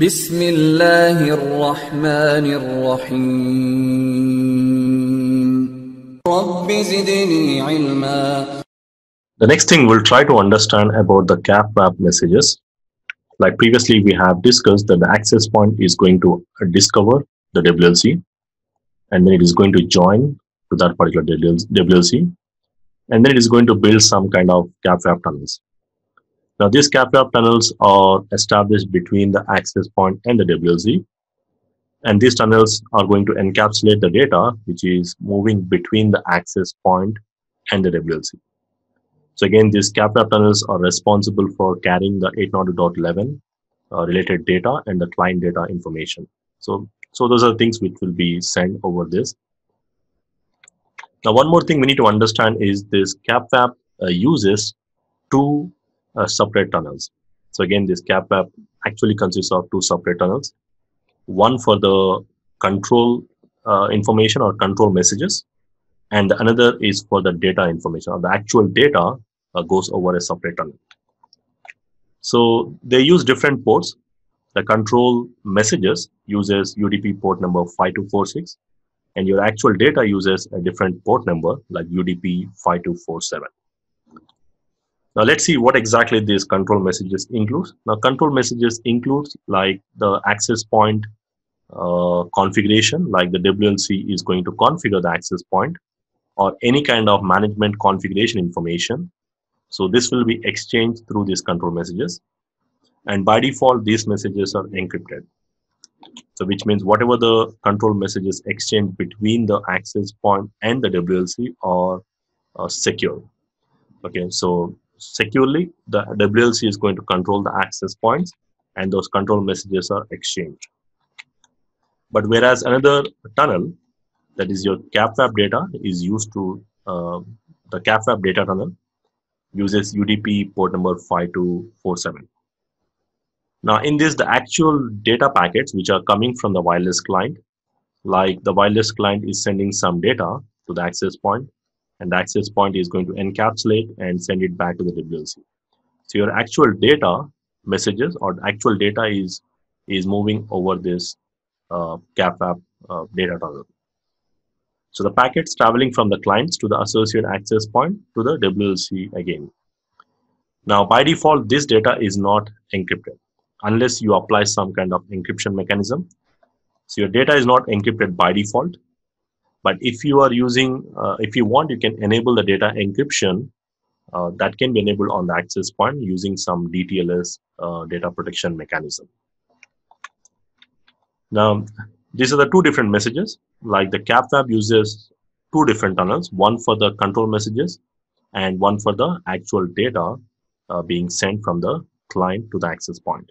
بسم الله الرحمن الرحيم رب زدني علما The next thing we'll try to understand about the CAPWAP messages. Like previously we have discussed that the access point is going to discover the WLC and then it is going to join to that particular WLC and then it is going to build some kind of CAPWAP tunnels. Now, these CAPWAP tunnels are established between the access point and the WLC and these tunnels are going to encapsulate the data which is moving between the access point and the WLC. So again, these CAPWAP tunnels are responsible for carrying the 802.11 uh, related data and the client data information. So, so those are things which will be sent over this. Now, one more thing we need to understand is this CAPWAP uh, uses two uh, separate tunnels. So again, this CAPWAP actually consists of two separate tunnels. One for the control uh, information or control messages, and another is for the data information or the actual data uh, goes over a separate tunnel. So they use different ports. The control messages uses UDP port number 5246 and your actual data uses a different port number like UDP 5247. Now let's see what exactly these control messages include. Now control messages includes like the access point uh, configuration, like the WLC is going to configure the access point or any kind of management configuration information. So this will be exchanged through these control messages. And by default, these messages are encrypted. So which means whatever the control messages exchanged between the access point and the WLC are uh, secure. Okay, so securely the WLC is going to control the access points and those control messages are exchanged. But whereas another tunnel that is your CAPWAP data is used to uh, the CAPWAP data tunnel uses UDP port number 5247. Now in this, the actual data packets which are coming from the wireless client, like the wireless client is sending some data to the access point and the access point is going to encapsulate and send it back to the WLC. So your actual data messages or actual data is is moving over this uh, CAPWAP uh, data tunnel. So the packets traveling from the clients to the associate access point to the WLC again. Now, by default, this data is not encrypted unless you apply some kind of encryption mechanism. So your data is not encrypted by default. But if you are using, uh, if you want, you can enable the data encryption uh, that can be enabled on the access point using some DTLS uh, data protection mechanism. Now, these are the two different messages. Like the CAPWAP uses two different tunnels, one for the control messages and one for the actual data uh, being sent from the client to the access point.